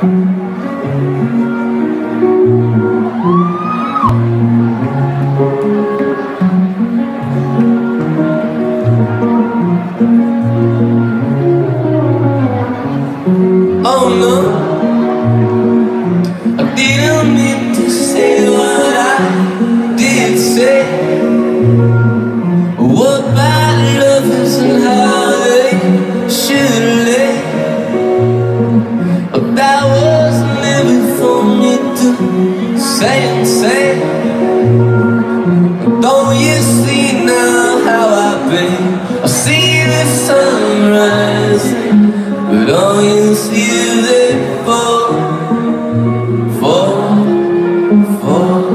Oh say. Don't you see now how I've been? I see the sunrise, but all you see is it fall, fall, fall.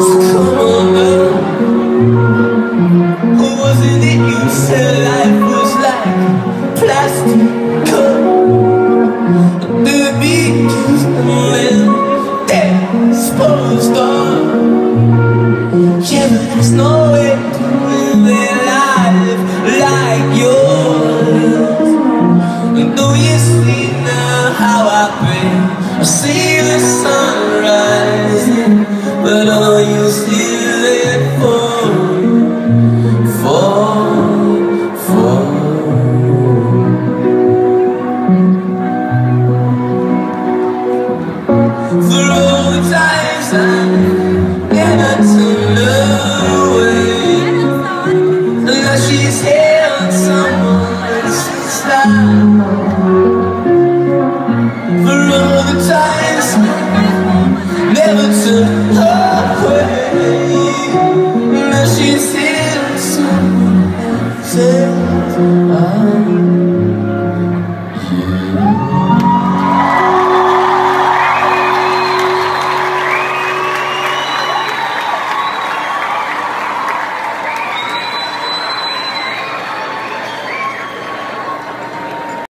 So come on now. They're supposed. Yeah, but there's no way to live a life like yours. And do you see now how been? I see the now she's someone else's life.